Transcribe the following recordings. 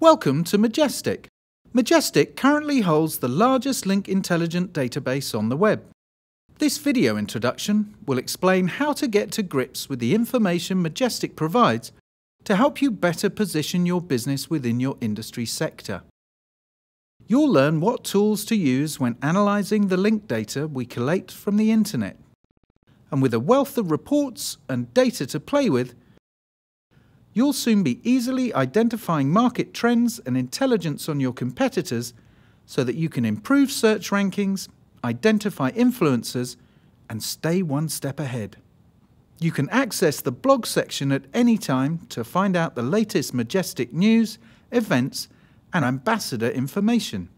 Welcome to Majestic. Majestic currently holds the largest link intelligent database on the web. This video introduction will explain how to get to grips with the information Majestic provides to help you better position your business within your industry sector. You'll learn what tools to use when analysing the link data we collate from the internet. And with a wealth of reports and data to play with, you'll soon be easily identifying market trends and intelligence on your competitors so that you can improve search rankings, identify influencers, and stay one step ahead. You can access the blog section at any time to find out the latest Majestic news, events, and ambassador information.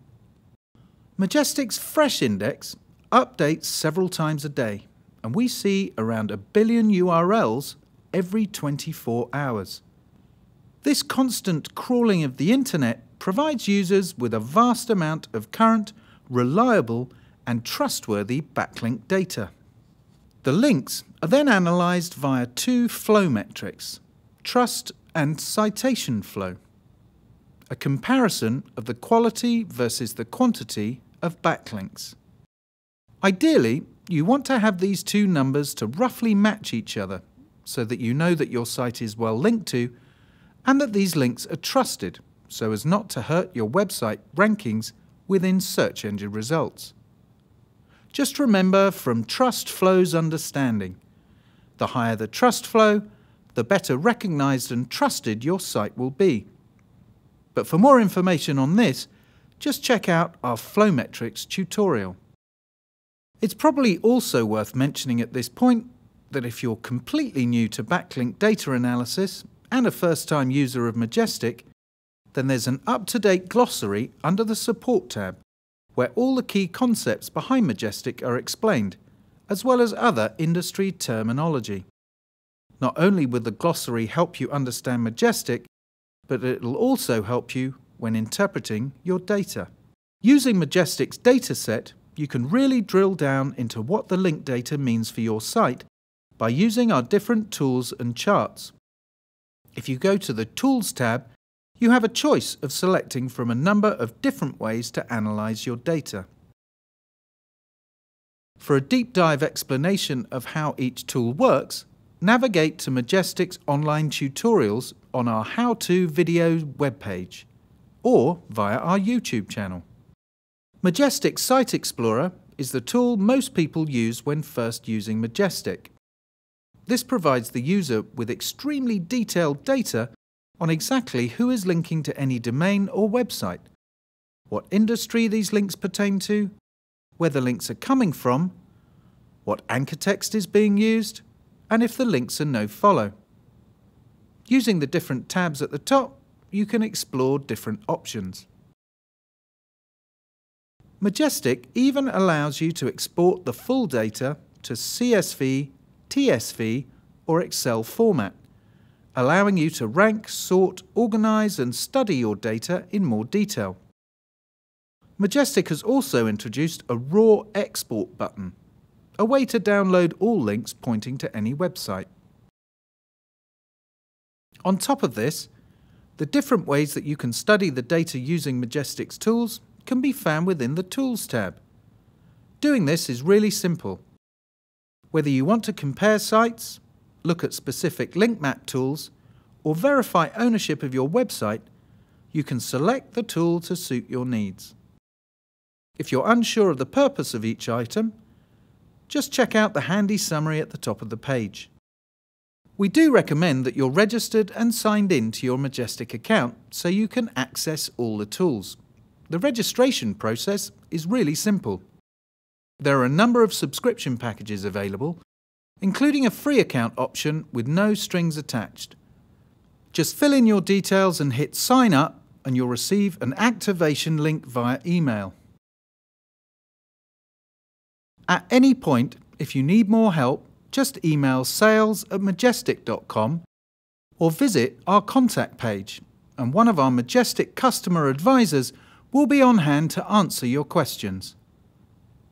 Majestic's Fresh Index updates several times a day, and we see around a billion URLs every 24 hours. This constant crawling of the internet provides users with a vast amount of current, reliable, and trustworthy backlink data. The links are then analysed via two flow metrics, trust and citation flow, a comparison of the quality versus the quantity of backlinks. Ideally, you want to have these two numbers to roughly match each other so that you know that your site is well linked to and that these links are trusted so as not to hurt your website rankings within search engine results. Just remember from Trust Flow's understanding, the higher the trust flow, the better recognized and trusted your site will be. But for more information on this, just check out our flow metrics tutorial. It's probably also worth mentioning at this point that if you're completely new to backlink data analysis and a first-time user of Majestic, then there's an up-to-date glossary under the Support tab, where all the key concepts behind Majestic are explained, as well as other industry terminology. Not only will the glossary help you understand Majestic, but it'll also help you when interpreting your data. Using Majestic's dataset, you can really drill down into what the link data means for your site by using our different tools and charts. If you go to the Tools tab, you have a choice of selecting from a number of different ways to analyse your data. For a deep dive explanation of how each tool works, navigate to Majestic's online tutorials on our How To video webpage or via our YouTube channel. Majestic Site Explorer is the tool most people use when first using Majestic. This provides the user with extremely detailed data on exactly who is linking to any domain or website, what industry these links pertain to, where the links are coming from, what anchor text is being used, and if the links are no-follow. Using the different tabs at the top, you can explore different options. Majestic even allows you to export the full data to CSV TSV, or Excel format, allowing you to rank, sort, organize and study your data in more detail. Majestic has also introduced a raw export button, a way to download all links pointing to any website. On top of this, the different ways that you can study the data using Majestic's tools can be found within the Tools tab. Doing this is really simple. Whether you want to compare sites, look at specific link map tools, or verify ownership of your website, you can select the tool to suit your needs. If you're unsure of the purpose of each item, just check out the handy summary at the top of the page. We do recommend that you're registered and signed in to your Majestic account so you can access all the tools. The registration process is really simple. There are a number of subscription packages available, including a free account option with no strings attached. Just fill in your details and hit sign up and you'll receive an activation link via email. At any point, if you need more help, just email sales at majestic.com or visit our contact page and one of our Majestic customer advisors will be on hand to answer your questions.